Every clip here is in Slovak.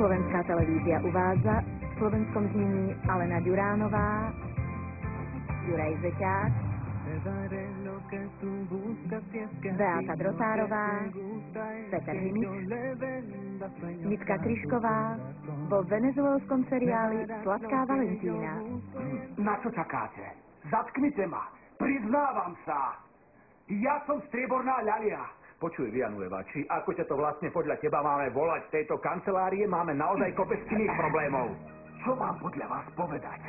Slovenská televízia uvádza v slovenskom znení Alena Ďuránová, Juraj Zeťák, Beata Drotárová, Peter Himič, Jitka Kryšková vo venezuelskom seriáli Sladká Valentína. Na čo čakáte? Zatknite ma. Priznávam sa. Ja som strieborná ľalia. Počuj, Vianueva, či ako ťa to vlastne podľa teba máme volať v tejto kancelárie, máme naozaj kopec iných problémov. Čo mám podľa vás povedať?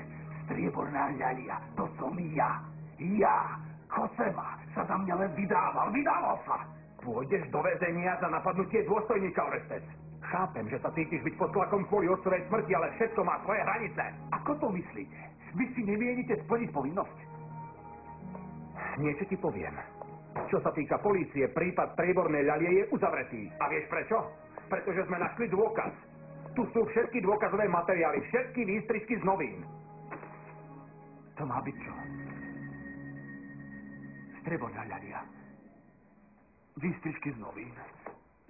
Strieborná ľalia, to som ja. Ja, Chosema, sa za mňa len vydával. Vydával sa. Pôjdeš do väzenia za napadnutie dôstojníka, Orestec. Chápem, že sa cítiš byť pod tlakom kvôli otcovej smrti, ale všetko má svoje hranice. Ako to myslíte? Vy si nemienite splniť povinnosť? Niečo ti poviem. Čo sa týka polície, prípad striebornej ľalie je uzavretý. A vieš prečo? Pretože sme našli dôkaz. Tu sú všetky dôkazové materiály, všetky výstrižky z novín. To má byť čo? Strieborná ľalia. Výstrižky z novín.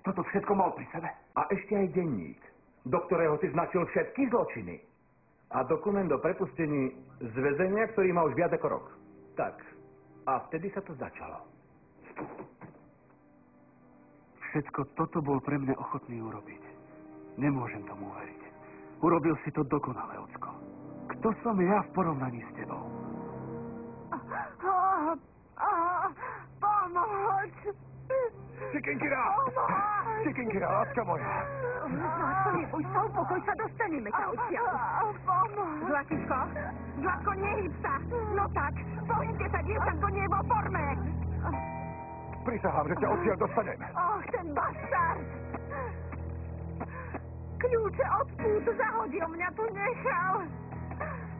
Toto všetko mal pri sebe? A ešte aj denník, do ktorého si značil všetky zločiny. A dokument o prepustení z väzenia, ktorý má už viac ako rok. Tak. A vtedy sa to začalo. Všetko toto bol pre mňa ochotný urobiť. Nemôžem tomu uveriť. Urobil si to dokonale, Ocko. Kto som ja v porovnaní s tebou? Pomoc! Čikinkira! Pomoc! Čikinkira, láska moja! Zlatko, neboj sa, upokoj sa, dostaneme ťa odtiaľ. Pomoc! Zlatičko, Zlatko, nehyb sa. No tak, pohybte sa, dievčatko nie je vo forme. Prisahám, že ťa odtiaľ dostanem. Och, ten bastard! Kľúče od pút zahodil, mňa tu nechal.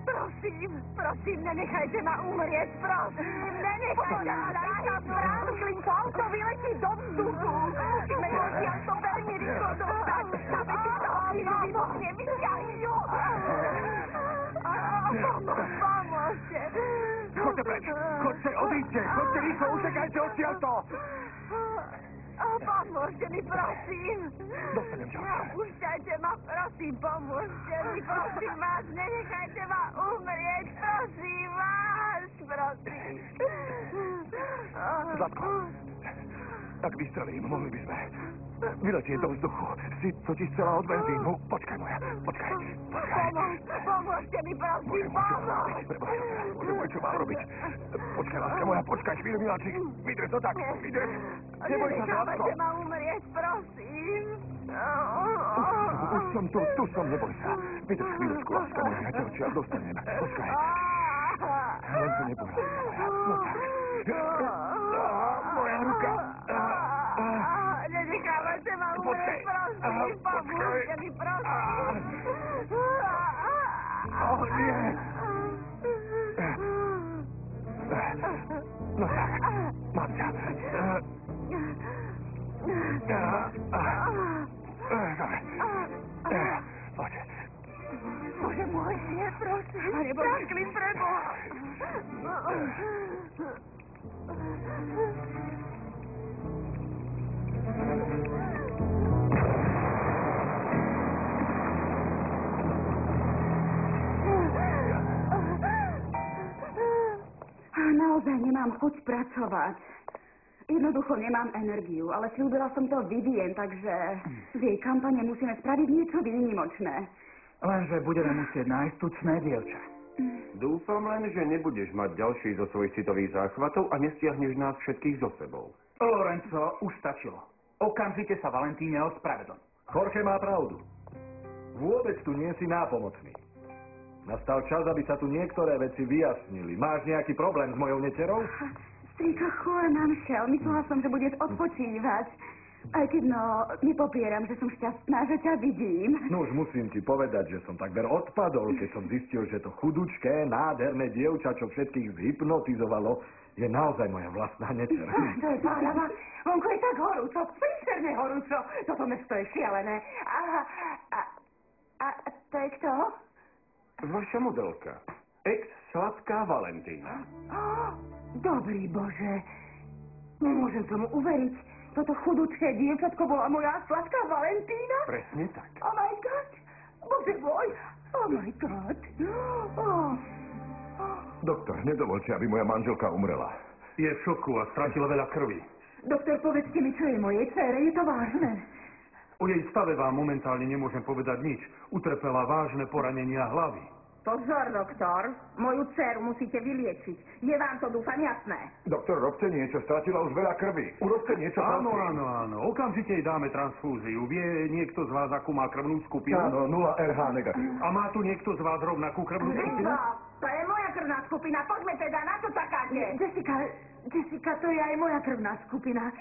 Prosím, prosím, nenechajte ma umrieť, prosím, nenechajte ma, daj sa Franklin, to auto vyletí do vzduchu. Musíme ju odtiaľ to veľmi rýchlo dostať. Aby si to vybuchne, vyťahňu. Pomoc, pomôžte. Chodte preč! Chodte, odíďte! Chodte rýchlo, utekajte odtiaľto! O, pomôžte mi, prosím. Dostanem ťa odtiaľ. Púšťajte ma, prosím, pomôžte mi, prosím vás, nenechajte ma umrieť, prosím vás, prosím. Zlatko, ak vystrelím, mohli by sme vyletieť do vzduchu. Si totiž celá od benzínu. Počkaj moja, počkaj, počkaj. Pomôž, pomôžte mi, prosím, Budem čo mám pomôž. Budem čo mám robiť. Počkaj, láska moja, počkaj, chvíľu, miláčik. Vydrž to tak, vydrž. Neboj sa, Zlatko. Nenechávajte ma umrieť, prosím. Už som tu, tu som, neboj sa. Vydrž chvíľučku, láska moja, ja ťa odtiaľ dostanem. Počkaj, len sa neboj, láska moja. No tak. Moja ruka. Nenechávajte ma umrieť, prosím, pomôžte mi, prosím. Oh, nie. No tak, matka. Dobra. Chodź. Boże mój, nie, proszę. Panie Boże. Tak, Lindrego. Thank you. Naozaj nemám chuť pracovať. Jednoducho nemám energiu, ale slúbila som to Vivien, takže v jej kampane musíme spraviť niečo výnimočné. Lenže budeme musieť nájsť tučné dievča. Dúfam len, že nebudeš mať ďalší zo svojich citových záchvatov a nestiahneš nás všetkých so sebou. Lorenzo, už stačilo. Okamžite sa Valentíne ospravedlň. Jorge má pravdu. Vôbec tu nie si nápomocný. Nastal čas, aby sa tu niektoré veci vyjasnili. Máš nejaký problém s mojou neterou? Strýko Juan Anšel, myslela som, že budeš odpočívať. Aj keď no, nepopieram, že som šťastná, že ťa vidím. No už musím ti povedať, že som takmer odpadol, keď som zistil, že to chudučké, nádherné dievča, čo všetkých zhypnotizovalo, je naozaj moja vlastná netera. To je páľava. Vonku je tak horúco, príšerne horúco. Toto mesto je šialené. A, a, a to je kto? Vaša modelka. Ex-sladká Valentína. Dobrý Bože. Nemôžem tomu uveriť. Toto chudúčké dievčatko bola moja sladká Valentína? Presne tak. Oh my god! Bože môj! Oh my god! Oh. Doktor, nedovolte, aby moja manželka umrela. Je v šoku a stratila veľa krvi. Doktor, povedzte mi, čo je mojej dcere, je to vážne. O jej stave vám momentálne nemôžem povedať nič. Utrpela vážne poranenia hlavy. Pozor, doktor. Moju dceru musíte vyliečiť. Je vám to, dúfam, jasné? Doktor, robte niečo, stratila už veľa krvi. Urobte niečo, Áno, prosím. áno, áno. Okamžite jej dáme transfúziu. Vie niekto z vás, akú má krvnú skupinu? Áno, 0 RH negatív. A má tu niekto z vás rovnakú krvnú skupinu? To je moja krvná skupina. Poďme teda, na čo čakáte? Jessica, Jessica, to je aj moja krvná skupina.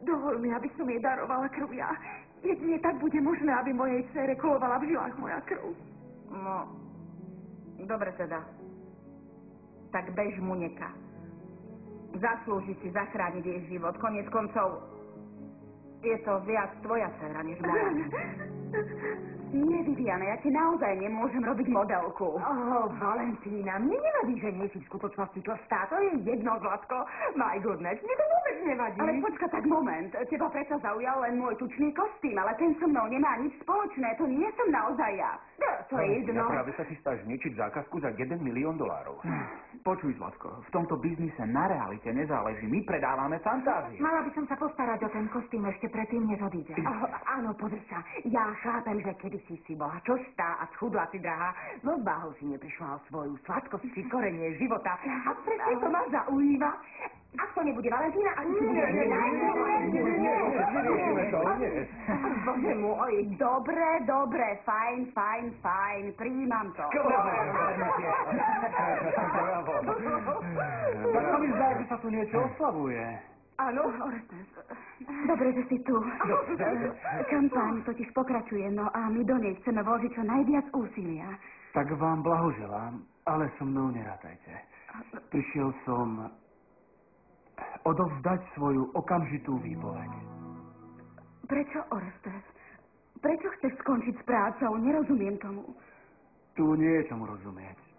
Dovol mi, aby som jej darovala krv ja. Jedine tak bude možné, aby mojej dcere kolovala v žilách moja krv. No, dobre teda. Tak bež mu neka. Zaslúži si zachrániť jej život. Konec koncov je to viac tvoja dcera, než moja. Nie, Viviana, ja ti naozaj nemôžem robiť modelku. Oh, Valentína, mne nevadí, že nie si v skutočnosti to stá. To je jedno, Zlatko. My goodness, mne to vôbec nevadí. Ale počka tak moment. Teba predsa zaujal len môj tučný kostým, ale ten so mnou nemá nič spoločné. To nie som naozaj ja. No, to je jedno. práve sa chystáš zničiť zákazku za 1 milión dolárov. Počuj, Zlatko, v tomto biznise na realite nezáleží. My predávame fantáziu. Mala by som sa postarať o ten kostým ešte predtým, než odíde. Oh, áno, pozri sa. Ja chápem, že kedysi si bola čostá a schudla si drahá. No s váhou si neprišla o svoju sladkosť či korenie života. A presne to ma zaujíva. Ak to nebude Valentína, bude... nie, nie, nie, nie, nevyriešime to, nie. Bože môj, dobre, dobre, fajn, fajn, fajn, príjmam to. Bravo. Tak to mi zdá, že sa tu niečo oslavuje. Áno. Dobre, že si tu. Kampaň totiž pokračuje, no a my do nej chceme vložiť čo najviac úsilia. Tak vám blahoželám, ale so mnou nerátajte. Prišiel som odovzdať svoju okamžitú výpoveď. Prečo, Orestes? Prečo chceš skončiť s prácou? Nerozumiem tomu. Tu nie je čomu rozumieť.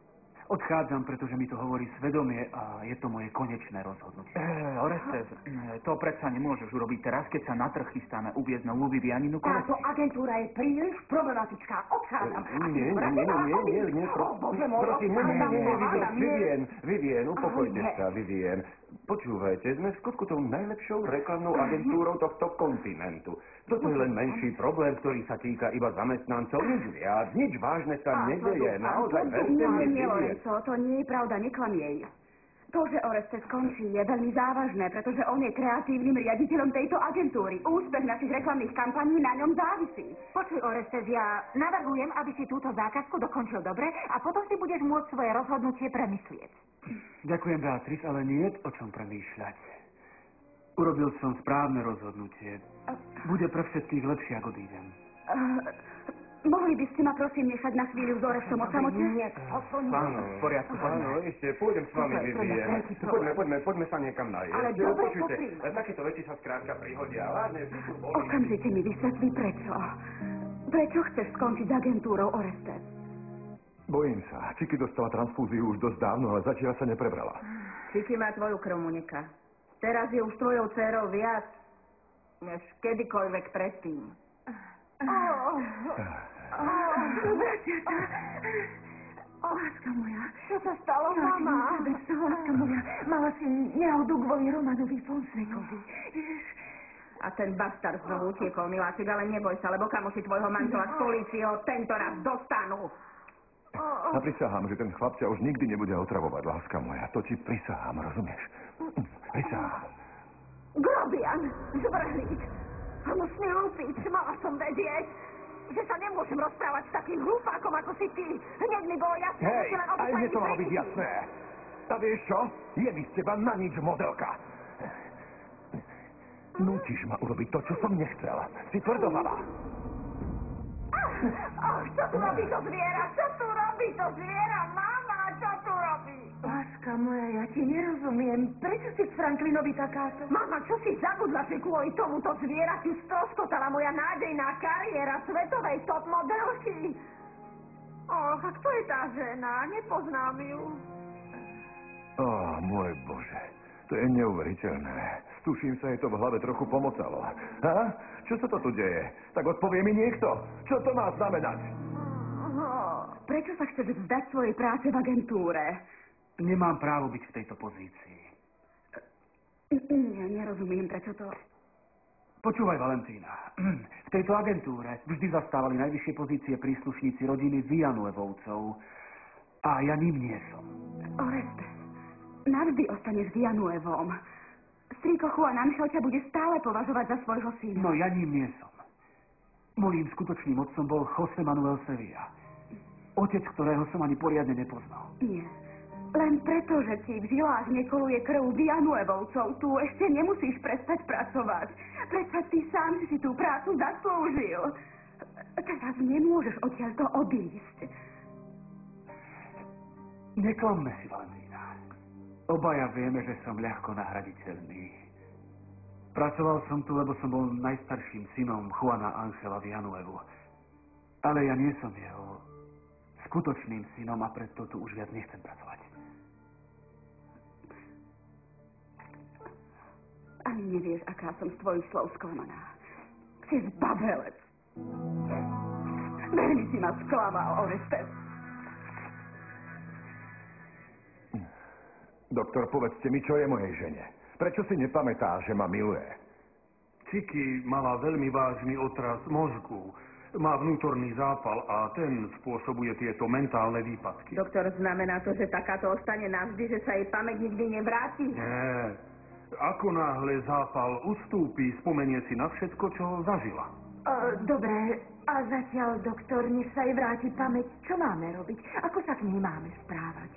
Odchádzam, pretože mi to hovorí svedomie a je to moje konečné rozhodnutie. Eh, Orestes, eh, to predsa nemôžeš urobiť teraz, keď sa na trh chystáme uviezť novú Vivianinu Táto agentúra je príliš problematická. Odchádzam. Ty Nie, nie, nie, nie, nie, nie, pro, Bože môj, prosím, nie, nie, nie, nie, odchádzam, Vivien. Vivien, Vivien, upokojte sa, Vivien. Počúvajte, sme v skutku tou najlepšou reklamnou agentúrou tohto kontinentu. Toto je len menší problém, ktorý sa týka iba zamestnancov, nič viac, nič vážne sa nedeje, naozaj, verte Nie, mi, nie, Vivien. Lorenzo, to nie je pravda, neklamie. To, že Orestes skončí, je veľmi závažné, pretože on je kreatívnym riaditeľom tejto agentúry. Úspech našich reklamných kampaní na ňom závisí. Počuj, Orestes, ja navrhujem, aby si túto zákazku dokončil dobre a potom si budeš môcť svoje rozhodnutie premyslieť. Ďakujem, Beatrice, ale nie je o čom premýšľať. Urobil som správne rozhodnutie. Bude pre všetkých lepšie, ak odídem. Uh, mohli by ste ma prosím nechať na chvíľu s Orestom o samote? Nie, posuň. Áno, v poriadku, poďme. Áno, ešte, pôjdem s vami, Vivien. Poďme, poďme, poďme sa niekam najesť. Ale dobre, Počujte, popri- takéto veci sa skrátka prihodia. Sú boli. Okamžite mi vysvetlí prečo. Prečo chceš skončiť s agentúrou Orestes? Bojím sa. Čiky dostala transfúziu už dosť dávno, ale zatiaľ sa neprebrala. Čiky má tvoju krv, Monika. Teraz je už tvojou dcerou viac, než kedykoľvek predtým. Láska moja. Čo sa stalo, mama? Láska moja. Mala si nehodu kvôli Romanovi Fonsekovi. A ten bastard znovu utiekol, miláčik, ale neboj sa, lebo kamoši tvojho manžela z polície ho tento raz dostanú. A prisahám, že ten chlap ťa už nikdy nebude otravovať, láska moja. To ti prisahám, rozumieš? Prisahám. Grobian, zvrhlík, hnusný lupič, mala som vedieť, že sa nemôžem rozprávať s takým hlupákom ako si ty. Hneď mi bolo jasné, že Hej, si len aj mne to malo byť jasné. A vieš čo? Je mi z teba na nič modelka. Nutíš ma urobiť to, čo som nechcel. Si tvrdohlava. Ach, čo tu robí to zviera? Čo tu robí to zviera? Mama, čo tu robí? Láska moja, ja ti nerozumiem. Prečo si k Franklinovi takáto? Mama, čo si zabudla, že kvôli tomuto zvieraťu stroskotala moja nádejná kariéra svetovej top modelky? Och, a kto je tá žena? Nepoznám ju. Ó, môj Bože. To je neuveriteľné. Tuším sa jej to v hlave trochu pomocalo. Ha? Čo sa to tu deje? Tak odpovie mi niekto. Čo to má znamenať? Prečo sa chceš vzdať svojej práce v agentúre? Nemám právo byť v tejto pozícii. Nie, nerozumiem, prečo to... Počúvaj, Valentína. V tejto agentúre vždy zastávali najvyššie pozície príslušníci rodiny Villanuevovcov. A ja ním nie som. Oreste, navždy ostaneš Villanuevom. Strýko Juan Angel ťa bude stále považovať za svojho syna. No ja ním nie som. Mojím skutočným otcom bol Jose Manuel Sevilla. Otec, ktorého som ani poriadne nepoznal. Nie. Len preto, že ti v žilách nekoluje krv Villanuevovcov, tu ešte nemusíš prestať pracovať. Prečo ty sám si tú prácu zaslúžil. Teraz nemôžeš odtiaľto odísť. Neklamme si, Valentína. Obaja vieme, že som ľahko nahraditeľný. Pracoval som tu, lebo som bol najstarším synom Juana Angela Villanuevu. Ale ja nie som jeho skutočným synom a preto tu už viac nechcem pracovať. Ani nevieš, aká som z tvojich slov sklamaná. Si zbabelec. Veľmi si ma sklamal, Orestes. Doktor, povedzte mi, čo je mojej žene. Prečo si nepamätá, že ma miluje? Kiki mala veľmi vážny otras mozgu. Má vnútorný zápal a ten spôsobuje tieto mentálne výpadky. Doktor, znamená to, že takáto ostane navždy, že sa jej pamäť nikdy nevráti? Nie. Ako náhle zápal ustúpi, spomenie si na všetko, čo zažila. O, dobre, a zatiaľ, doktor, než sa jej vráti pamäť, čo máme robiť? Ako sa k nej máme správať?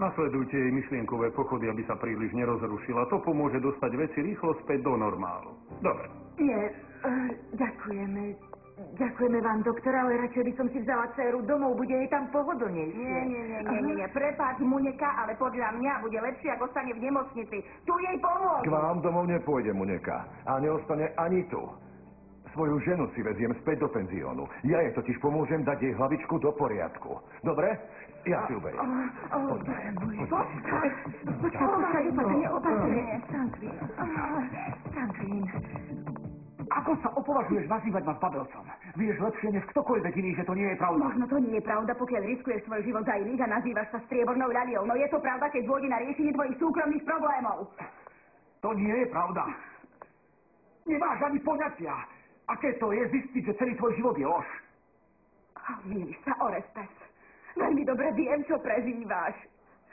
Nasledujte jej myšlienkové pochody, aby sa príliš nerozrušila. To pomôže dostať veci rýchlo späť do normálu. Dobre. Nie, uh, ďakujeme. Ďakujeme vám, doktor, ale radšej by som si vzala dceru domov, bude jej tam pohodlnejšie. Nie, nie, nie, nie, nie, nie. prepáč, Muneka, ale podľa mňa bude lepšie, ako ostane v nemocnici. Tu jej pomôž. K vám domov nepôjde, Muneka. A neostane ani tu. Svoju ženu si veziem späť do penziónu. Ja jej totiž pomôžem dať jej hlavičku do poriadku. Dobre? Ja si uberiem. Poďme. Počkaj, počkaj, počkaj, opatrne, opatrne. Franklin, Franklin. Ako sa opovažuješ nazývať ma babelcom? Vieš lepšie než ktokoľvek iný, že to nie je pravda. Možno to nie je pravda, pokiaľ riskuješ svoj život za iných a nazývaš sa striebornou ľaliou. No je to pravda, keď dôjde na riešenie tvojich súkromných problémov. To nie je pravda. Nemáš ani poňatia. Aké to je zistiť, že celý tvoj život je lož? Oh, milíš sa, Orestes. Veľmi dobre viem, čo prežíváš.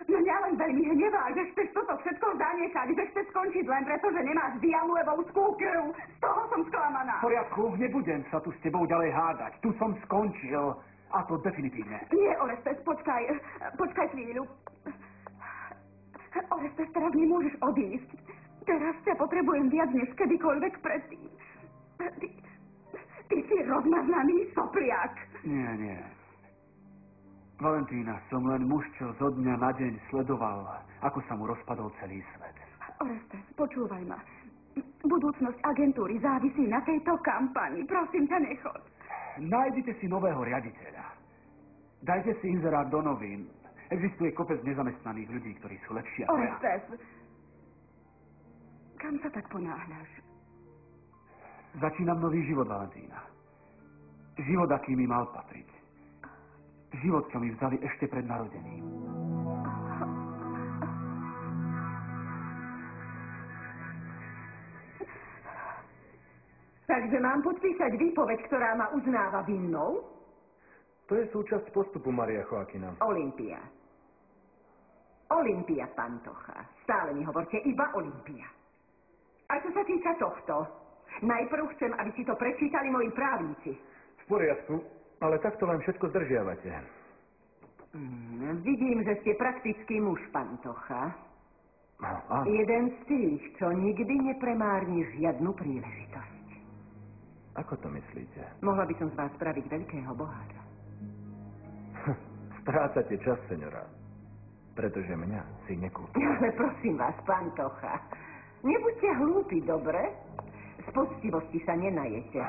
Mňa len veľmi hnevá, že chceš toto všetko zanechať, že chceš skončiť len preto, že nemáš dialuevovskú krv. Z toho som sklamaná. V poriadku, nebudem sa tu s tebou ďalej hádať. Tu som skončil. A to definitívne. Nie, Orestes, počkaj. Počkaj chvíľu. Orestes, teraz nemôžeš odísť. Teraz ťa potrebujem viac než kedykoľvek predtým. Ty, ty si rozmaznaný sopliak. Nie, nie. Valentína, som len muž, čo zo dňa na deň sledoval, ako sa mu rozpadol celý svet. Orestes, počúvaj ma. Budúcnosť agentúry závisí na tejto kampani. Prosím ťa, nechod. Nájdite si nového riaditeľa. Dajte si inzerát do novín. Existuje kopec nezamestnaných ľudí, ktorí sú lepší ako ja. Kam sa tak ponáhľaš? Začínam nový život, Valentína. Život, aký mi mal patriť. Život, čo mi vzali ešte pred narodením. Takže mám podpísať výpoveď, ktorá ma uznáva vinnou? To je súčasť postupu Maria Joakina. Olympia. Olympia, Pantocha. Stále mi hovorte iba Olympia. A čo sa týka tohto, najprv chcem, aby si to prečítali moji právnici. V poriadku, ale takto len všetko zdržiavate. Mm, vidím, že ste praktický muž, Pantocha. No, áno. Jeden z tých, čo nikdy nepremárni žiadnu príležitosť. Ako to myslíte? Mohla by som z vás spraviť veľkého boháča. Strácate čas, senora. Pretože mňa si nekúpi. Ale prosím vás, Pantocha, nebuďte hlúpi, dobre? Z poctivosti sa nenajete.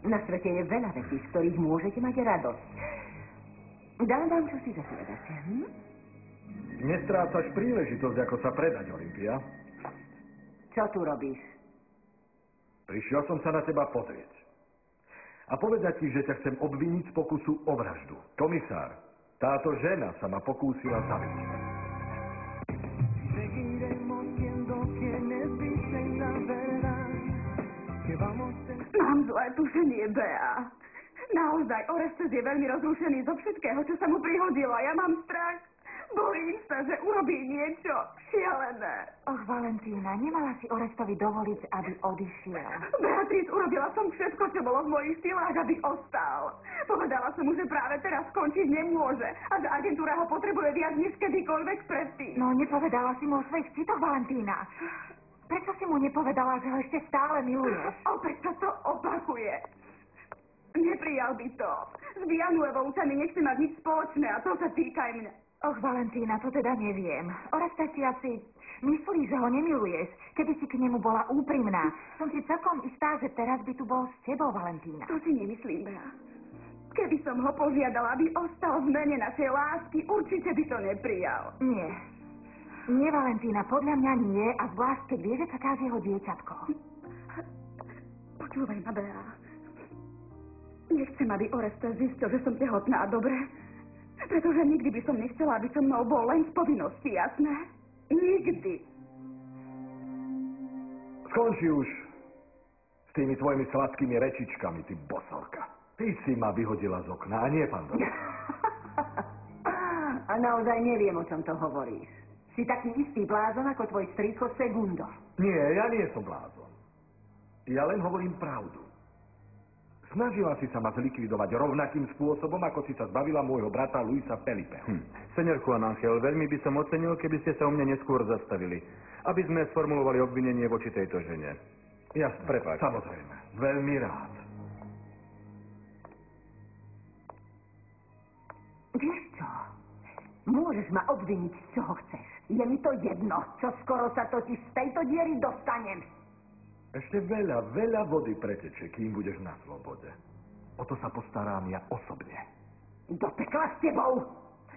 Na svete je veľa vecí, z ktorých môžete mať radosť. Dám vám čo si zapovedáte, hm? Nestrácaš príležitosť, ako sa predať, Olympia. Čo tu robíš? Prišiel som sa na teba pozrieť. A povedať ti, že ťa chcem obviniť z pokusu o vraždu. Komisár, táto žena sa ma pokúsila zabiť. Mám zlé tušenie, Bea. Naozaj, Orestes je veľmi rozrušený zo všetkého, čo sa mu prihodilo ja mám strach. Bojím sa, že urobí niečo šialené. Och, Valentína, nemala si Orestovi dovoliť, aby odišiel. Beatrice, urobila som všetko, čo bolo v mojich silách, aby ostal. Povedala som mu, že práve teraz skončiť nemôže a že agentúra ho potrebuje viac než kedykoľvek predtým. No, nepovedala si mu o svojich citoch, Valentína. Prečo si mu nepovedala, že ho ešte stále miluješ? Opäť sa to opakuje. Neprijal by to. S Vianuevou sa mi nechce mať nič spoločné a to sa týka aj mňa. Och, Valentína, to teda neviem. Orestes si asi myslí, že ho nemiluješ, keby si k nemu bola úprimná. Som si celkom istá, že teraz by tu bol s tebou, Valentína. To si nemyslím, Bea. Keby som ho požiadala, aby ostal v mene našej lásky, určite by to neprijal. Nie. Nie, Valentína, podľa mňa nie, a zvlášť, keď vie, že čaká z jeho dieťatko. Počúvaj ma, Bea. Nechcem, aby Orestes zistil, že som tehotná, dobre? Pretože nikdy by som nechcela, aby so mnou bol len z povinnosti, jasné? Nikdy. Skonči už s tými tvojimi sladkými rečičkami, ty bosorka. Ty si ma vyhodila z okna, a nie Pandora. A naozaj neviem, o čom to hovoríš. Si taký istý blázon ako tvoj strýko Segundo. Nie, ja nie som blázon. Ja len hovorím pravdu. Snažila si sa ma zlikvidovať rovnakým spôsobom, ako si sa zbavila môjho brata Luisa Felipeho. Hm. Senior Juan Angel, veľmi by som ocenil, keby ste sa o mne neskôr zastavili, aby sme sformulovali obvinenie voči tejto žene. Jasne, Prepáč. Samozrejme, veľmi rád. Vieš čo? Môžeš ma obviniť, z čoho chceš. Je mi to jedno, čo skoro sa totiž z tejto diery dostanem. Ešte veľa, veľa vody pretečie, kým budeš na slobode. O to sa postarám ja osobne. Do pekla s tebou!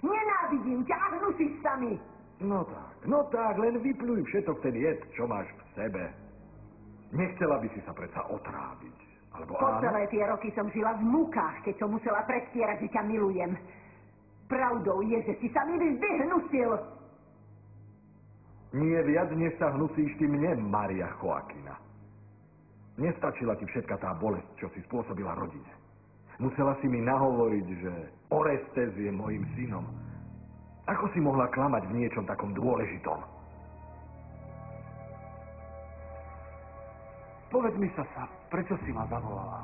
Nenávidím ťa a hnusíš sa mi! No tak, no tak, len vypluj všetok ten jed, čo máš v sebe. Nechcela by si sa predsa otráviť. Alebo Po áno? celé tie roky som žila v múkach, keď som musela predstierať, že ťa milujem. Pravdou je, že si sa mi vždy hnusil. Nie viac, než sa hnusíš ty mne, Maria Joakina. Nestačila ti všetka tá bolesť, čo si spôsobila rodine. Musela si mi nahovoriť, že Orestes je mojim synom. Ako si mohla klamať v niečom takom dôležitom? Povedz mi, Sasa, prečo si ma zavolala?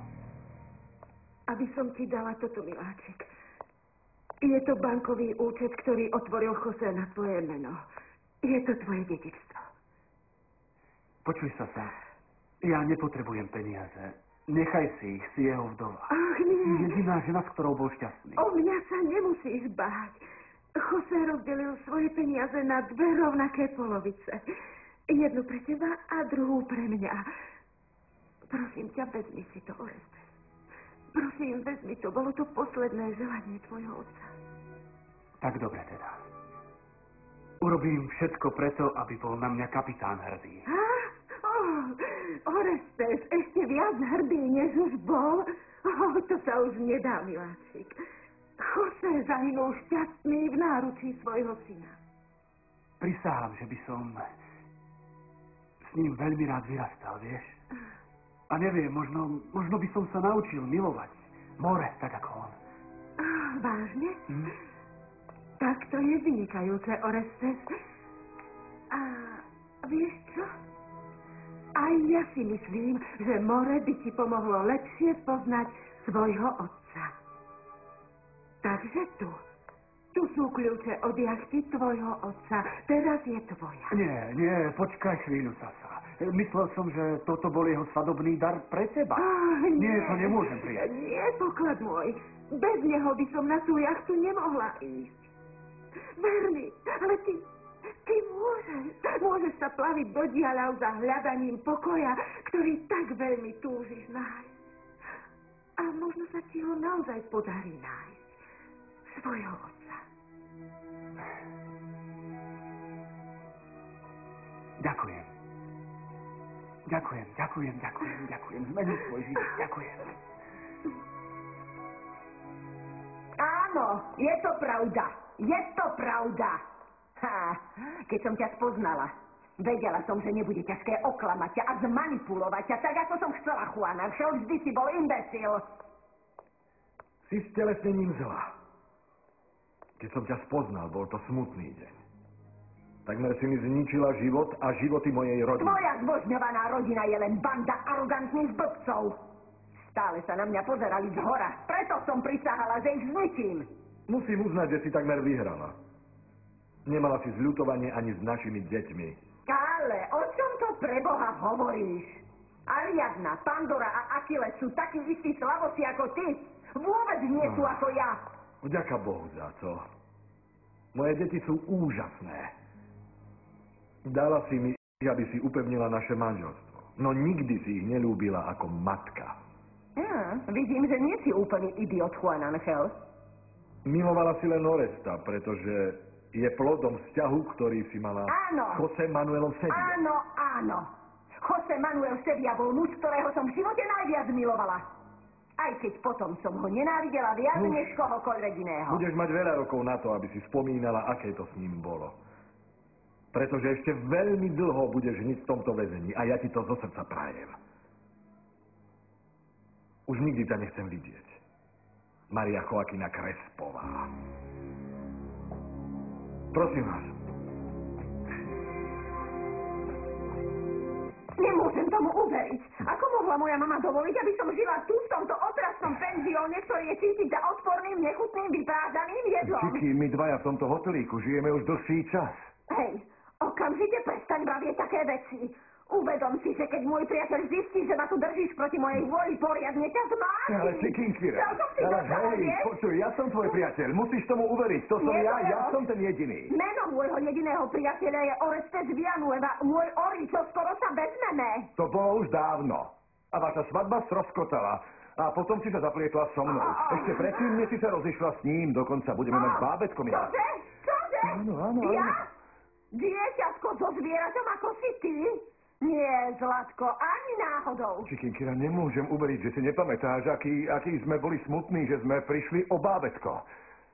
Aby som ti dala toto, miláčik. Je to bankový účet, ktorý otvoril Jose na tvoje meno. Je to tvoje dedičstvo. Počuj, Sasa, ja nepotrebujem peniaze. Nechaj si ich, si jeho vdova. Ach, nie. jediná žena, s ktorou bol šťastný. O mňa sa nemusíš báť. Jose rozdelil svoje peniaze na dve rovnaké polovice. Jednu pre teba a druhú pre mňa. Prosím ťa, vezmi si to, Orestes. Prosím, vezmi to. Bolo to posledné želanie tvojho otca. Tak dobre teda. Urobím všetko preto, aby bol na mňa kapitán hrdý. Oh, Orestes, ešte viac hrdý, než už bol? Oh, to sa už nedá, miláčik. Jose zahynul šťastný v náručí svojho syna. Prisahám, že by som s ním veľmi rád vyrastal, vieš? A neviem, možno, možno by som sa naučil milovať. More, tak ako on. Ah, vážne? Hm? Tak to je vynikajúce, Orestes. A vieš čo? Aj ja si myslím, že more by ti pomohlo lepšie poznať svojho otca. Takže tu. Tu sú kľúče od jachty tvojho otca. Teraz je tvoja. Nie, nie, počkaj chvíľu, Sasa. Myslel som, že toto bol jeho svadobný dar pre teba. Ah, Nie, to nemôžem prijať. Nie, poklad môj. Bez neho by som na tú jachtu nemohla ísť. Ver mi, ale ty, ty môžeš. Môžeš sa plaviť do diaľav za hľadaním pokoja, ktorý tak veľmi túžiš nájsť. A možno sa ti ho naozaj podarí nájsť. Svojho otca. Ďakujem. Ďakujem, ďakujem, ďakujem, ďakujem. Zmení svoj život, ďakujem. Áno, je to pravda. Je to pravda. Ha, keď som ťa spoznala, vedela som, že nebude ťažké oklamať ťa a zmanipulovať ťa, tak ako som chcela, Juana. Všel vždy si bol imbecil. Si stelesnením zla. Keď som ťa spoznal, bol to smutný deň. Takmer si mi zničila život a životy mojej rodiny. Tvoja zbožňovaná rodina je len banda arogantných blbcov. Stále sa na mňa pozerali z hora, preto som prisahala, že ich zničím. Musím uznať, že si takmer vyhrala. Nemala si zľutovanie ani s našimi deťmi. Kále, o čom to pre Boha hovoríš? Ariadna, Pandora a Achilles sú takí istí slavosti ako ty. Vôbec nie sú ako ja. Vďaka Bohu za to. Moje deti sú úžasné. Dala si mi, aby si upevnila naše manželstvo. No nikdy si ich nelúbila ako matka. Ja, vidím, že nie si úplný idiot, Juan Angel. Milovala si len Oresta, pretože je plodom vzťahu, ktorý si mala Áno. s Jose Manuelom Sevilla. Áno, áno. Jose Manuel Sevilla bol muž, ktorého som v živote najviac milovala. Aj keď potom som ho nenávidela viac Nuž. než kohokoľvek iného. Budeš mať veľa rokov na to, aby si spomínala, aké to s ním bolo. Pretože ešte veľmi dlho budeš hniť v tomto väzení a ja ti to zo srdca prajem. Už nikdy ťa nechcem vidieť. Maria Joaquina Krespová. Prosím vás, Nemôžem tomu uveriť. Ako mohla moja mama dovoliť, aby som žila tu v tomto otrasnom penzióne, ktorý je cítiť za odporným, nechutným, vyprážaným jedlom? Čiky, my dvaja v tomto hotelíku žijeme už dlhší čas. Hej, okamžite prestaň bavieť také veci. Uvedom si, že keď môj priateľ zistí, že ma tu držíš proti mojej vôli, poriadne ťa zmáti. Ale Celkom si ale hej, počuj, ja som tvoj priateľ, musíš tomu uveriť, to som Nie, ja, ja ja. som ten jediný. Meno môjho jediného priateľa je Orestes Villanueva, môj Ori, čo skoro sa vezmeme. To bolo už dávno. A vaša svadba stroskotala. A potom si sa zaplietla so mnou. Ešte predtým, než si sa rozišla s ním, dokonca budeme mať bábetko, milá. Čože? Čože? Áno, áno, áno. Ja? Dieťatko so zvieraťom ako si ty? Nie, Zlatko, ani náhodou. Čikinkira, nemôžem uveriť, že si nepamätáš, aký, aký sme boli smutní, že sme prišli o bábetko.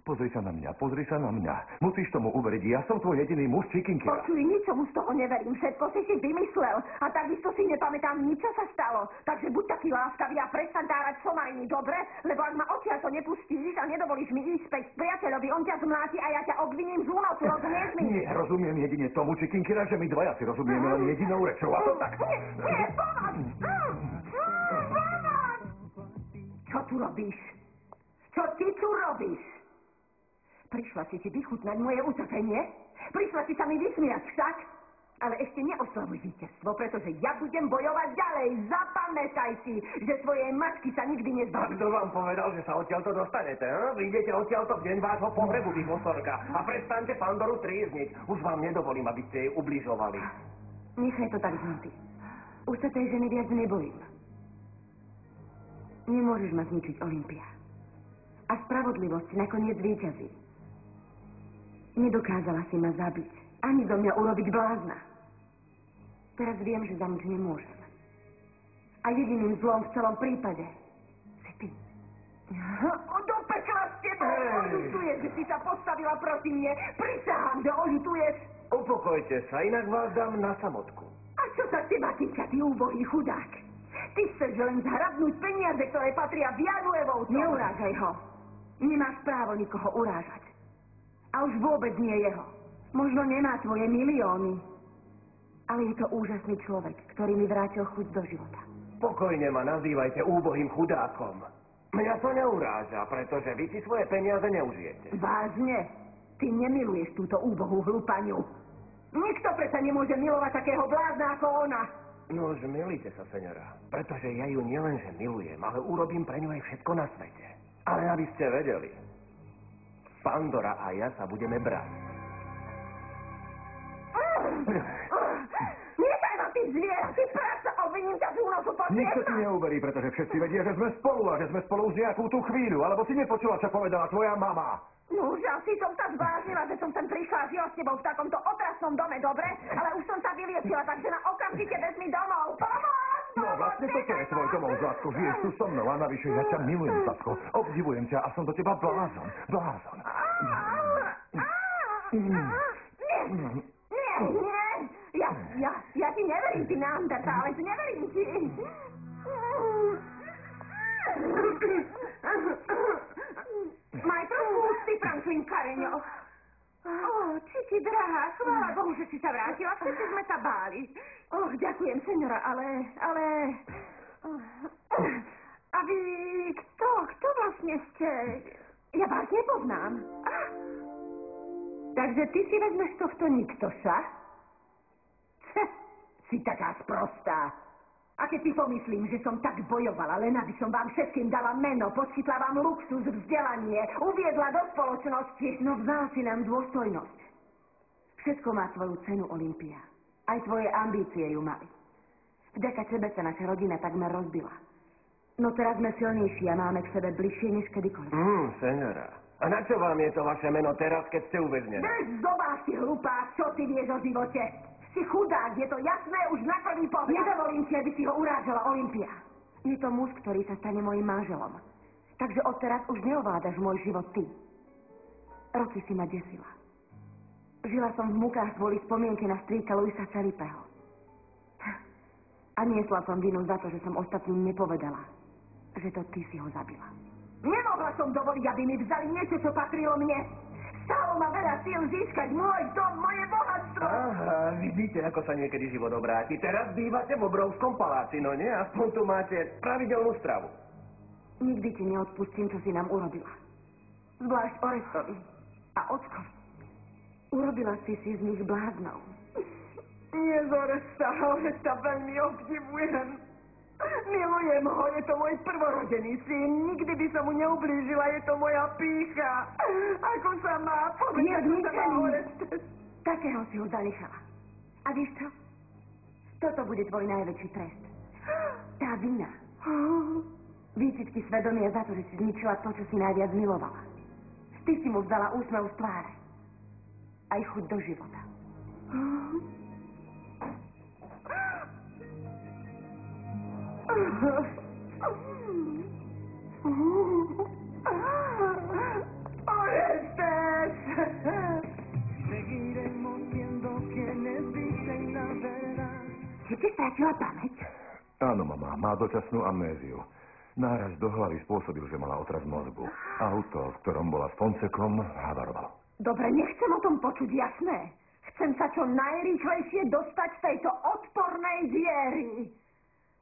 Pozri sa na mňa, pozri sa na mňa. Musíš tomu uveriť, ja som tvoj jediný muž, Čikinkira. Počuj, ničomu z toho neverím, všetko si si vymyslel a takisto si nepamätám nič, čo sa stalo. Takže buď taký láskavý a prestaň tárať somariny, dobre? Lebo ak ma odtiaľ to nepustíš a nedovolíš mi ísť späť priateľovi, on ťa zmláti a ja ťa obviním z únosu, rozumieš mi? Nie, rozumiem jedine tomu, Čikinkira, že my dvaja si rozumieme len jedinou rečou, a to tak. Nie, nie, Pomoc! Čo tu robíš? Čo ty tu robíš? Prišla si si vychutnať moje utrpenie? Prišla si sa mi vysmiať, však? Ale ešte neoslavuj víťazstvo, pretože ja budem bojovať ďalej. Zapamätaj si, že svojej matky sa nikdy nezbavíš. kto vám povedal, že sa odtiaľto dostanete? Hm? Vyjdete odtiaľto v deň vášho pohrebu, vy motorka. A prestaňte Pandoru trízniť. Už vám nedovolím, aby ste jej ubližovali. Nechaj to tak, Zmonty. Už sa tej ženy viac nebojím. Nemôžeš ma zničiť, Olympia. A spravodlivosť nakoniec víťazí. Nedokázala si ma zabiť, ani do mňa urobiť blázna. Teraz viem, že za nič nemôžem. A jediným zlom v celom prípade si ty. Do pekla s tebou! Oľutuješ, že si sa postavila proti mne. Prisahám, že oľutuješ. Upokojte sa, inak vás dám na samotku. A čo sa teba týka, ty úbohý chudák? Ty chceš len zhrabnúť peniaze, ktoré patria Vianuevovcom. Neurážaj ho. Nemáš právo nikoho urážať. A už vôbec nie jeho. Možno nemá tvoje milióny. Ale je to úžasný človek, ktorý mi vrátil chuť do života. Pokojne ma nazývajte úbohým chudákom. Mňa to neuráža, pretože vy si svoje peniaze neužijete. Vážne? Ty nemiluješ túto úbohú hlupaniu. Nikto predsa nemôže milovať takého blázna ako ona. No už milíte sa, senora. Pretože ja ju nielenže milujem, ale urobím pre ňu aj všetko na svete. Ale aby ste vedeli, Pandora a ja sa budeme brať. Nechaj ma, ty zviera, ty práca obviním ťa z únosu, počujem Nikto ti neuverí, pretože všetci vedia, že sme spolu a že sme spolu už nejakú tú chvíľu. Alebo si nepočula, čo povedala tvoja mama. No, že asi som sa zbláznila, že som sem prišla a žila s tebou v takomto otrasnom dome, dobre? Ale už som sa vyliečila, takže na okamžite vezmi domov. Pomoc! No vlastne toto je tvoj domov, Zlatko. Žiješ tu so mnou a navyše ja ťa milujem, Zlatko. Obdivujem ťa a som do teba blázon. Blázon. Ja, ja, ja ti neverím, ty neandertálec, neverím ti. Ti drahá, chvála Bohu, že si sa vrátila, všetci sme sa báli. Oh, ďakujem, senora, ale, ale... A vy, kto, kto vlastne ste? Ja vás nepoznám. Ah, Takže ty si vezmeš tohto niktoša? Če, si taká sprostá. A keď si pomyslím, že som tak bojovala, len aby som vám všetkým dala meno, poskytla vám luxus, vzdelanie, uviedla do spoločnosti, no vzala si nám dôstojnosť. Všetko má svoju cenu, Olympia. Aj tvoje ambície ju mali. Vďaka tebe sa naša rodina takmer rozbila. No teraz sme silnejší a máme k sebe bližšie než kedykoľvek. Hm, senora. A na čo vám je to vaše meno teraz, keď ste uväznená? Bez zobá si hlupá, čo ty vieš o živote? Si chudák, je to jasné už na prvý pohľad. Nedovolím ti, aby si ho urážala, Olympia. Je to muž, ktorý sa stane mojim manželom. Takže odteraz už neovládaš môj život ty. Roky si ma desila. Žila som v mukách kvôli spomienke na strýka Luisa Felipeho. A niesla som vinu za to, že som ostatným nepovedala, že to ty si ho zabila. Nemohla som dovoliť, aby mi vzali niečo, čo patrilo mne. Stalo ma veľa síl získať môj dom, moje bohatstvo. Aha, vidíte, ako sa niekedy život obráti. Teraz bývate v obrovskom paláci, no nie? Aspoň tu máte pravidelnú stravu. Nikdy ti neodpustím, čo si nám urobila. Zvlášť Orestovi a Ockovi. Urobila si si z nich bláznou. Nie z Oresta, Oresta veľmi obdivujem. Milujem ho, je to môj prvorodený syn. Nikdy by som mu neublížila, je to moja pícha. Ako sa má, povedz, ako sa má. Orest. Takého si ho zanechala. A vieš čo? Toto bude tvoj najväčší trest. Tá vina. Výčitky svedomia za to, že si zničila to, čo si najviac milovala. Ty si mu vzala úsmev z tváre. Aj chuť do života. Orestes! Či ti stratila pamäť? Áno, mama, má dočasnú amnéziu. Náraz do hlavy spôsobil, že mala otraz mozgu. Auto, v ktorom bola s Fonsekom, havarovalo. Dobre, nechcem o tom počuť, jasné. Chcem sa čo najrýchlejšie dostať z tejto odpornej diery.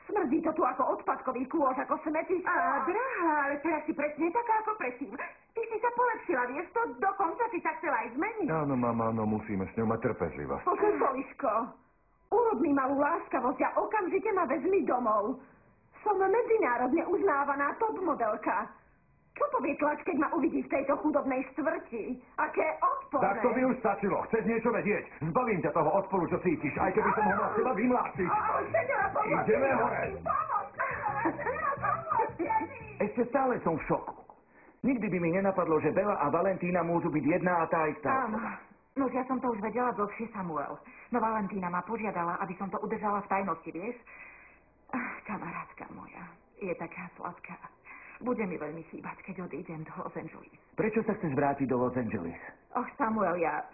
Smrdí to tu ako odpadkový kôž, ako smetisko. Á, drahá, ale teraz si presne taká ako predtým. Ty si sa polepšila, vieš to? Dokonca si sa chcela aj zmeniť. Áno, mama, áno, musíme s ňou mať trpezlivosť. Počuj, Poliško, urob mi malú láskavosť a okamžite ma vezmi domov. Som medzinárodne uznávaná top modelka. Čo povie tlač, keď ma uvidí v tejto chudobnej štvrti? Aké odporné. Tak to by už stačilo. Chceš niečo vedieť? Zbavím ťa toho odporu, čo cítiš, aj keby som ho mal senora, pomôžte Ideme hore. Ešte stále som v šoku. Nikdy by mi nenapadlo, že Bela a Valentína môžu byť jedna a tá istá Áno. No, ja som to už vedela dlhšie, Samuel. No, Valentína ma požiadala, aby som to udržala v tajnosti, vieš? Ach, kamarátka moja, je taká sladká. Bude mi veľmi chýbať, keď odídem do Los Angeles. Prečo sa chceš vrátiť do Los Angeles? Och, Samuel, ja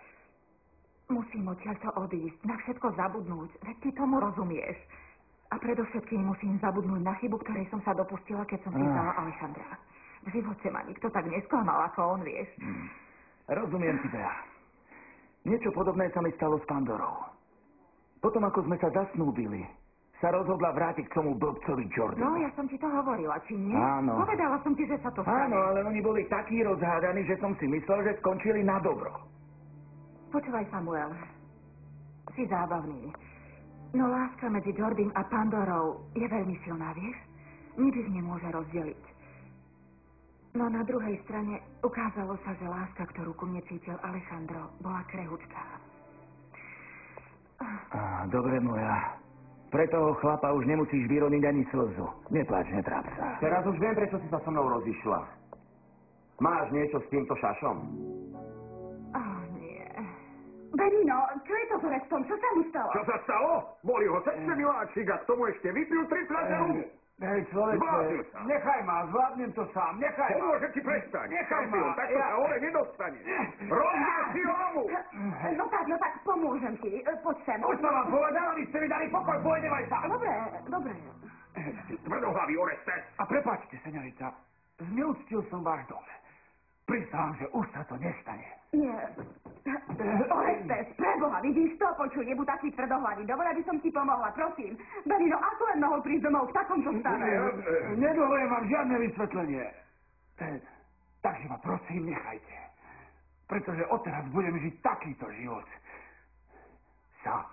musím odtiaľto odísť, na všetko zabudnúť, veď ty tomu rozumieš. A predovšetkým musím zabudnúť na chybu, ktorej som sa dopustila, keď som pýtala Alexandra. V živote ma nikto tak nesklamal, ako on, vieš. Rozumiem ti, Bea. Niečo podobné sa mi stalo s Pandorou. Potom, ako sme sa zasnúbili, sa rozhodla vrátiť k tomu blbcovi No, Jordanu. ja som ti to hovorila, či nie? Áno. Povedala som ti, že sa to stane. Áno, ale oni boli takí rozhádaní, že som si myslel, že skončili na dobro. Počúvaj, Samuel. Si zábavný. No láska medzi Jordym a Pandorou je veľmi silná, vieš? Nič ich nemôže rozdeliť. No na druhej strane ukázalo sa, že láska, ktorú ku mne cítil Alejandro, bola krehučká. Dobre, moja. Pre toho chlapa už nemusíš vyroniť ani slzu. Neplač, netráp sa. Teraz už viem, prečo si sa so mnou rozišla. Máš niečo s týmto šašom? Oh, nie. Benino, čo je to s Orestom? Čo sa mu stalo? Čo sa stalo? Boli ho sexy miláčik a k tomu ešte vypil tri fľaše. Hej, človeče, nechaj ma, zvládnem to sám, nechaj ma. Pomôže ti prestať. Nechaj ma, takto ja- sa hore nedostane. Rozbiel si hlavu. No tak, no tak, pomôžem ti. E, Poď sem. Už som vám povedal, aby ste mi dali pokoj, pôjdem aj sám. Dobre, dobre. Tvrdohlavý Orestes. A prepáčte, seňorita, zneúctil som váš dom. Prisahám, že už sa to nestane. Nie. Orestes, preboha, vidíš to? Počuj, nebuď taký tvrdohlavý. Dobre, aby som ti pomohla, prosím. Benino, ako len mohol prísť domov v takomto stave? Nedovolím vám žiadne vysvetlenie. Eh, Takže ma prosím, nechajte. Pretože odteraz budem žiť takýto život. Sám.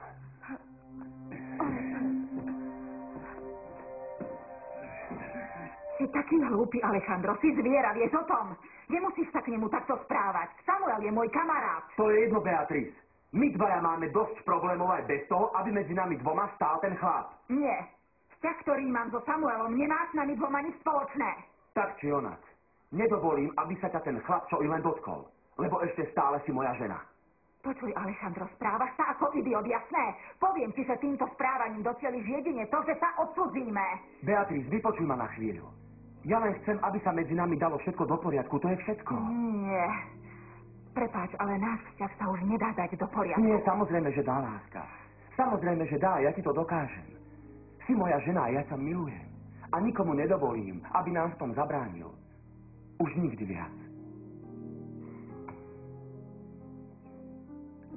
Si taký hlúpy, Alejandro, si zviera, vieš o tom. Nemusíš sa k nemu takto správať. Samuel je môj kamarát. To je jedno, Beatrice. My dvaja máme dosť problémov aj bez toho, aby medzi nami dvoma stál ten chlap. Nie. Vzťah, ktorý mám so Samuelom, nemá s nami dvoma nič spoločné. Tak či onak. Nedovolím, aby sa ťa ten chlap čo i len dotkol. Lebo ešte stále si moja žena. Počuj, Alejandro, správaš sa ako idiot, jasné? Poviem ti, že týmto správaním docieliš jedine to, že sa odsudzíme. Beatrice, vypočuj ma na chvíľu. Ja len chcem, aby sa medzi nami dalo všetko do poriadku. To je všetko. Nie. Prepáč, ale náš vzťah sa už nedá dať do poriadku. Nie, samozrejme, že dá láska. Samozrejme, že dá, ja ti to dokážem. Si moja žena a ja ťa milujem. A nikomu nedovolím, aby nám v tom zabránil. Už nikdy viac.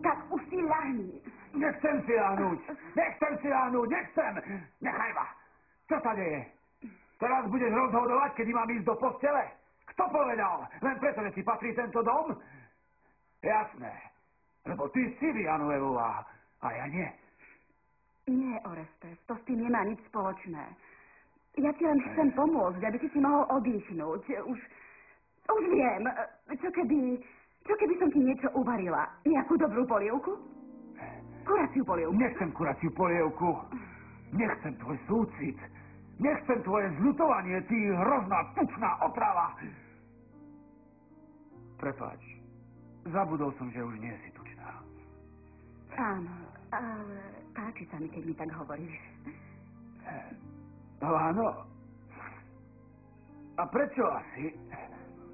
Tak už si ľahni. Nechcem si láhnuť. Nechcem si láhnuť, nechcem. Nechaj ma. Čo sa deje? Teraz budeš rozhodovať, kedy mám ísť do postele? Kto povedal? Len preto, že ti patrí tento dom? Jasné. Lebo ty si Villanuevová a ja nie. Nie, Orestes, to s tým nemá nič spoločné. Ja ti len chcem pomôcť, aby si si mohol oddychnúť. Už, už viem. Čo keby, čo keby som ti niečo uvarila? Nejakú dobrú polievku? Kuraciu polievku. Nechcem kuraciu polievku. Nechcem tvoj súcit. Nechcem tvoje zľutovanie, ty hrozná, tučná otrava. Prepáč. Zabudol som, že už nie si tučná. Áno, ale páči sa mi, keď mi tak hovoríš. No áno. A prečo asi?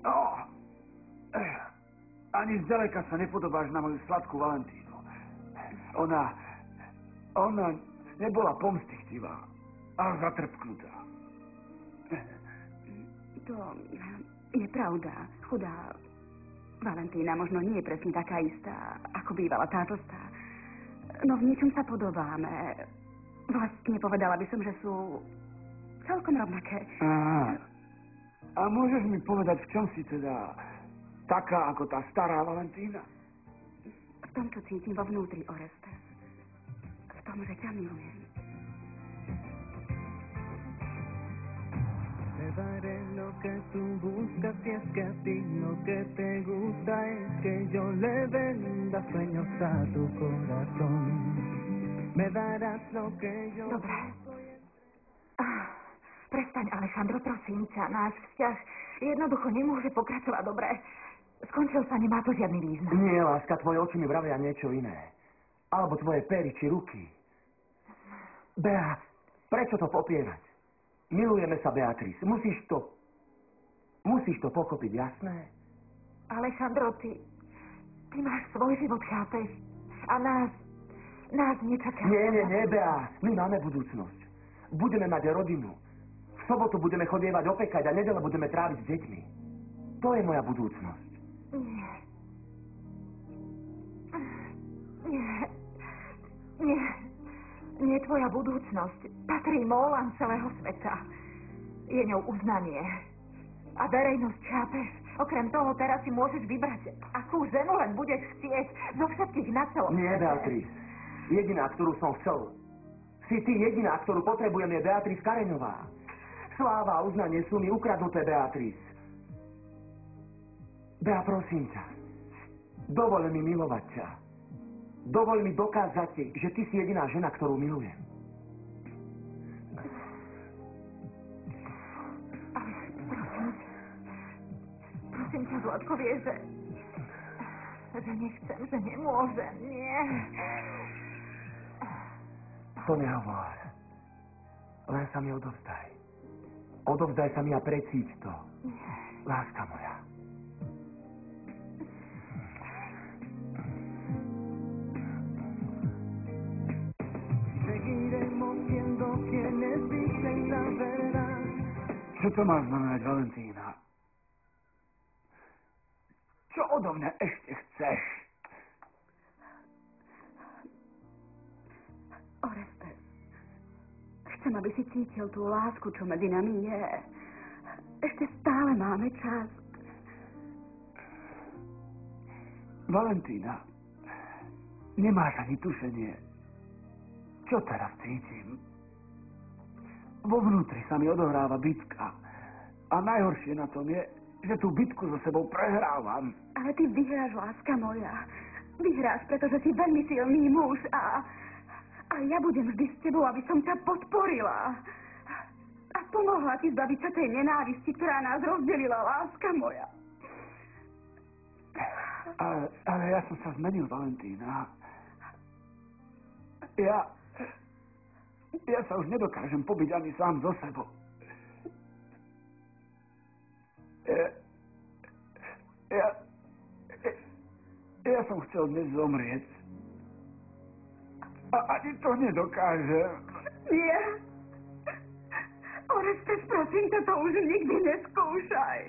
No, ani zďaleka sa nepodobáš na moju sladkú Valentínu. Ona, ona nebola pomstichtivá, ale zatrpknutá. To je pravda. Chudá Valentína možno nie je presne taká istá, ako bývala táto stá. No v niečom sa podobáme. Vlastne povedala by som, že sú celkom rovnaké. A, a môžeš mi povedať, v čom si teda taká ako tá stará Valentína? V tom, čo cítim vo vnútri, Orestes. V tom, že ťa milujem. Daré lo que tú buscas y es que a ti lo que te gusta es que yo le venda sueños a tu corazón. Me darás lo que yo Dobre. Ah, Prestaň, Alejandro, prosím ťa. Náš vzťah jednoducho nemôže pokračovať dobre. Skončil sa, nemá to žiadny význam. Nie, láska, tvoje oči mi vravia niečo iné. Alebo tvoje pery či ruky. Bea, prečo to popierať? Milujeme sa, Beatrice. Musíš to... Musíš to pochopiť, jasné? Alejandro, ty... Ty máš svoj život, chápeš? A nás... Nás nečaká. Nie, nie, nie, Bea. My máme budúcnosť. Budeme mať rodinu. V sobotu budeme chodievať opekať a nedele budeme tráviť s deťmi. To je moja budúcnosť. Nie. Nie. Nie. Nie tvoja budúcnosť. Patrí molám celého sveta. Je ňou uznanie. A verejnosť, chápeš? Okrem toho teraz si môžeš vybrať, akú ženu len budeš chcieť zo všetkých na celom Nie. Beatrice. Jediná, ktorú som chcel. Si ty jediná, ktorú potrebujem, je Beatrice Kareňová. Sláva a uznanie sú mi ukradnuté, Beatrice. Bea, prosím ťa. Dovol mi milovať ťa. Dovol mi dokázať ti, že ty si jediná žena, ktorú milujem. Ale prosím, ťa, Vládko, vieš, že, že nechcem, že nemôžem, nie. To nehovor. Len sa mi odovzdaj. Odovzdaj sa mi a precíť to. Láska moja. Čo to má znamenať, Valentína? Čo odo mňa ešte chceš? Orestes, chcem, aby si cítil tú lásku, čo medzi nami je. Ešte stále máme čas. Valentína, nemáš ani tušenie, čo teraz cítim. Vo vnútri sa mi odohráva bitka. A najhoršie na tom je, že tú bitku so sebou prehrávam. Ale ty vyhráš, láska moja. Vyhráš, pretože si veľmi silný muž a... A ja budem vždy s tebou, aby som ťa podporila. A pomohla ti zbaviť sa tej nenávisti, ktorá nás rozdelila, láska moja. Ale, ale ja som sa zmenil, Valentína. Ja... Ja sa už nedokážem pobyť ani sám so sebou. Ja... Ja... Ja som chcel dnes zomrieť. A ani to nedokážem. Nie. Orestes, prosím ťa, to už nikdy neskúšaj.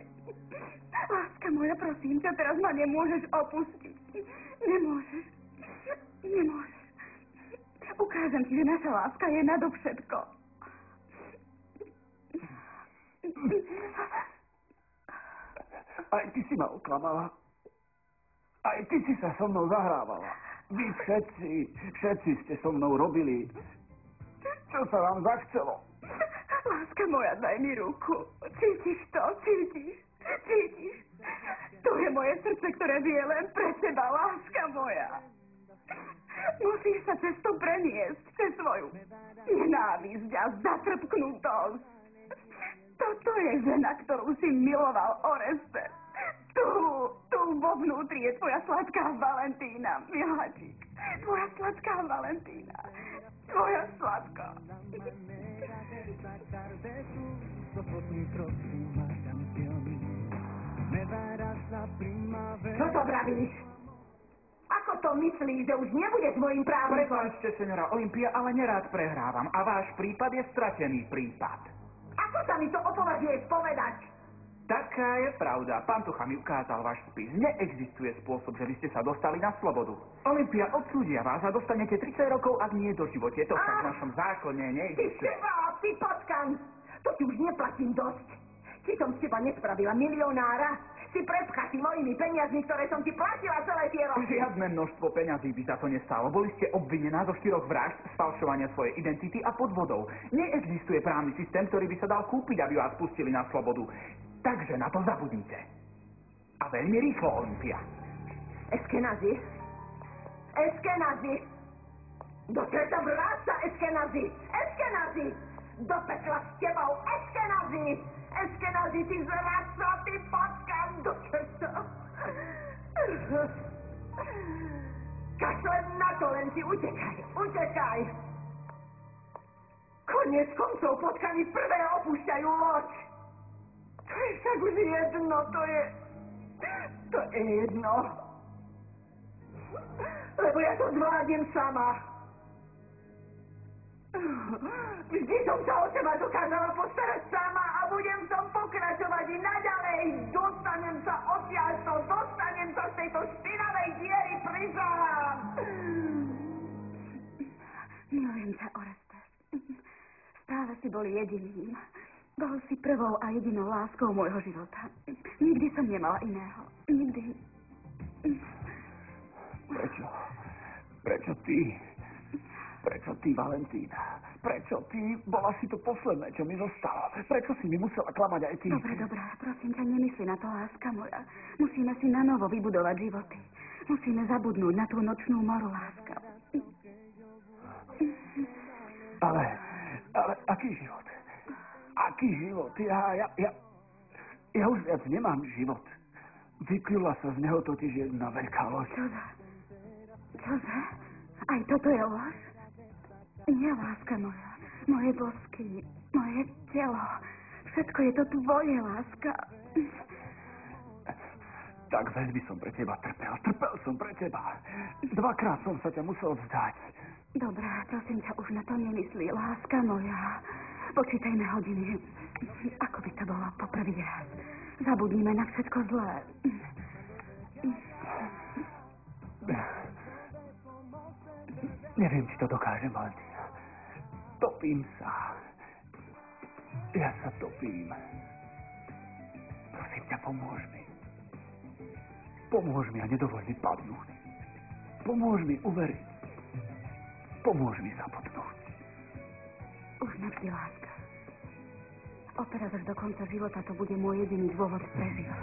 Láska moja, prosím ťa, teraz ma nemôžeš opustiť. Nemôžeš. Nemôžeš. Ukážem ti, že naša láska je nadovšetko. Aj ty si ma oklamala. Aj ty si sa so mnou zahrávala. Vy všetci, všetci ste so mnou robili, čo sa vám zachcelo. Láska moja, daj mi ruku. Cítiš to? Cítiš? Cítiš? To je moje srdce, ktoré vie len pre teba, láska moja. Musíš sa cez to preniesť, cez svoju nenávisť a zatrpknutosť. Toto je žena, ktorú si miloval, Oreste. Tu, tu vo vnútri je tvoja sladká Valentína, miláčik. Tvoja sladká Valentína. Tvoja sladká. Čo to vravíš? Ako to myslíš, že už nebudeš môjim právom? Prepáčte, senora Olympia, ale nerád prehrávam a váš prípad je stratený prípad. Ako sa mi to opovažuješ povedať? Taká je pravda. Pán Tucha mi ukázal váš spis. Neexistuje spôsob, že by ste sa dostali na slobodu. Olympia odsúdia vás a dostanete 30 rokov, ak nie do živote. To však v našom zákone Ty neexistuje. ševa, ty potkan! To ti už neplatím dosť. Či som z teba nespravila milionára? Si prepchatý mojimi peniazmi, ktoré som ti platila celé tie roky. Žiadne množstvo peňazí by za to nestálo. Boli ste obvinená zo štyroch vražd, sfalšovania svojej identity a podvodov. Neexistuje právny systém, ktorý by sa dal kúpiť, aby vás pustili na slobodu. Takže na to zabudnite. A veľmi rýchlo, Olympia. Eskenazi. Eskenazi. Do čerta vráca, Eskenazi. Eskenazi. Do pekla s tebou, Eskenazi. Eskenazi, ty zrasa, ty potkan, do čerta. Kašlem na to, len si utekaj, utekaj. Konec koncov potkani. Lebo ja to zvládnem sama. Vždy som sa o teba dokázala postarať sama a budem v tom pokračovať i naďalej. Dostanem sa odtiaľto, dostanem sa z tejto špinavej diery, prisahám. Milujem ťa, Orestes. Stále si bol jediným. Bol si prvou a jedinou láskou môjho života. Nikdy som nemala iného. Nikdy. Prečo? Prečo ty? Prečo ty, Valentína? Prečo ty? Bola si to posledné, čo mi zostalo. Prečo si mi musela klamať aj ty? Dobre, dobré, prosím ťa, nemysli na to, láska moja. Musíme si na novo vybudovať životy. Musíme zabudnúť na tú nočnú moru, láska. Ale, ale aký život? Aký život? Ja, ja, ja, ja už viac nemám život. Vyplula sa z neho totiž jedna veľká loď. Čože? Čože? Aj toto je lož? Nie, láska moja. Moje bosky, moje telo. Všetko je to tvoje, láska. Tak veľmi som pre teba trpel. Trpel som pre teba. Dvakrát som sa ťa musel vzdať. Dobrá, prosím ťa, už na to nemyslí, láska moja. Počítajme hodiny. Ako by to bolo poprvý raz. Zabudnime na všetko zlé. Neviem, či to dokážem, Valentína. Topím sa. Ja sa topím. Prosím ťa, pomôž mi. Pomôž mi a nedovoľ mi padnúť. Pomôž mi uveriť. Pomôž mi zabudnúť. Už navždy, láska. Odteraz až do konca života to bude môj jediný dôvod prežívať.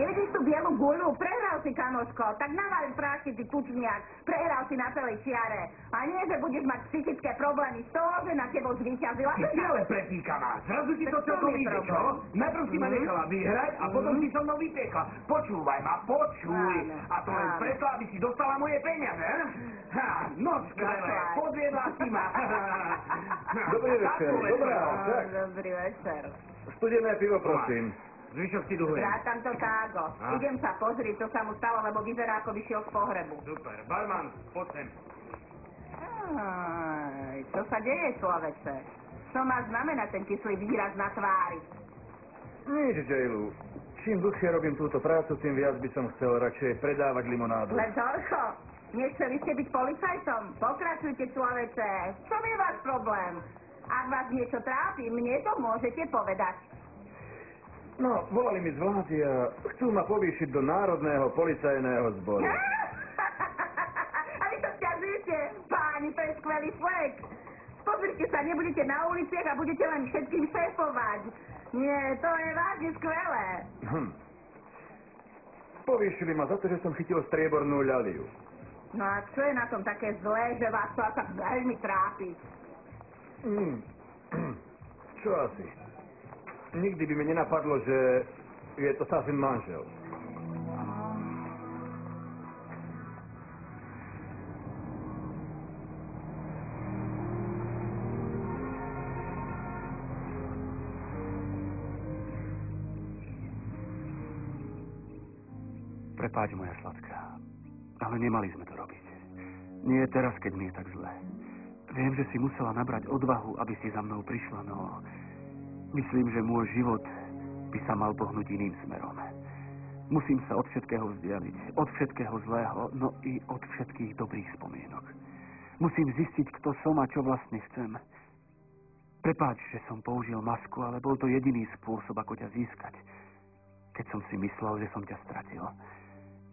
Nevidíš tú bielu guľu? Prehral si, kamoško. Tak naval prášky, ty kučniak. Prehral si na celej čiare. A nie, že budeš mať psychické problémy z toho, že na tebou zvíťazila. Ty si ale pretíkaná. Zrazu ti to celkom ide, čo? Najprv si ma Mhm. nechala vyhrať a potom si so mnou vypiekla. Počúvaj ma, počuj. A to len preto, aby si dostala moje peniaze. eh? Ha, no skvelé, Zaklaj. podviedla si ma. Dobrý večer, dobrá. Dobrý večer. Studené pivo, prosím. Zvyšok ti dlhujem. Vrátam to tágo. A? Idem sa pozrieť, čo sa mu stalo, lebo vyzerá, ako vyšiel z pohrebu. Super. Barman, poď sem. Aj, čo sa deje, človeče? Čo má znamenať ten kyslý výraz na tvári? Nič, Jailu. Čím dlhšie robím túto prácu, tým viac by som chcel radšej predávať limonádu. Len toľko. Nechceli ste byť policajtom? Pokračujte, človeče. V čom je váš problém? Ak vás niečo trápi, mne to môžete povedať. No, volali mi z vlády a chcú ma povýšiť do Národného policajného zboru. A vy to stiažujete? Páni, to je skvelý flek. Pozrite sa, nebudete na uliciach a budete len všetkým šéfovať. Nie, to je vážne skvelé. Hm. Povýšili ma za to, že som chytil striebornú ľaliu. No a čo je na tom také zlé, že vás to tak veľmi trápi? Hm. Čo asi? Nikdy by mi nenapadlo, že je to Safin manžel. Prepáč, moja sladká. Ale nemali sme to robiť. Nie teraz, keď mi je tak zle. Viem, že si musela nabrať odvahu, aby si za mnou prišla, no... Myslím, že môj život by sa mal pohnúť iným smerom. Musím sa od všetkého vzdialiť, od všetkého zlého, no i od všetkých dobrých spomienok. Musím zistiť, kto som a čo vlastne chcem. Prepáč, že som použil masku, ale bol to jediný spôsob, ako ťa získať. Keď som si myslel, že som ťa stratil.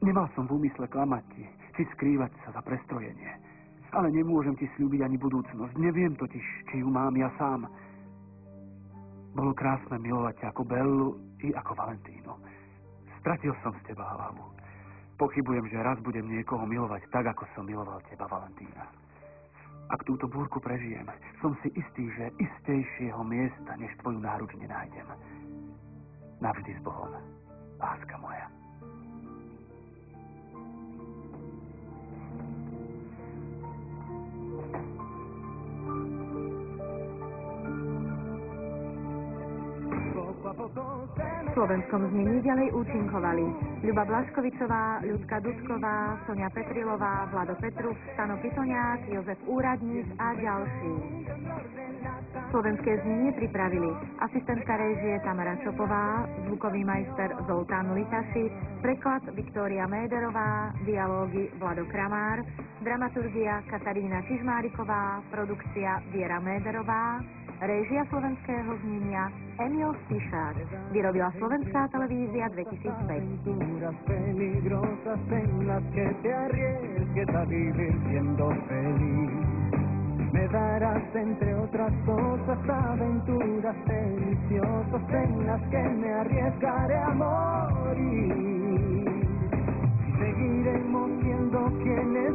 Nemal som v úmysle klamať ti, či skrývať sa za prestrojenie. Ale nemôžem ti slúbiť ani budúcnosť. Neviem totiž, či ju mám ja sám. Bolo krásne milovať ťa ako Bellu i ako Valentínu. Stratil som z teba hlavu. Pochybujem, že raz budem niekoho milovať tak, ako som miloval teba, Valentína. Ak túto búrku prežijem, som si istý, že istejšieho miesta, než tvoju náruč nenájdem. Navždy s Bohom, láska moja. V slovenskom znení ďalej účinkovali Ľuba Blaškovičová, Ľudka Dudková, Sonia Petrilová, Vlado Petru, Stano Pitoňák, Jozef Úradník a ďalší. Slovenské znenie pripravili asistentka réžie Tamara Čopová, zvukový majster Zoltán Litaši, preklad Viktória Méderová, dialógy Vlado Kramár, dramaturgia Katarína Čižmáriková, produkcia Viera Méderová, Réžia slovenského znenia Emil Spišák. Vyrobila Slovenská televízia 2005. Aventuras peligrosas en las que te arriesgues a vivir siendo feliz. Me darás, entre otras cosas, aventuras deliciosas en las que me arriesgaré a morir. Seguiremos siendo quienes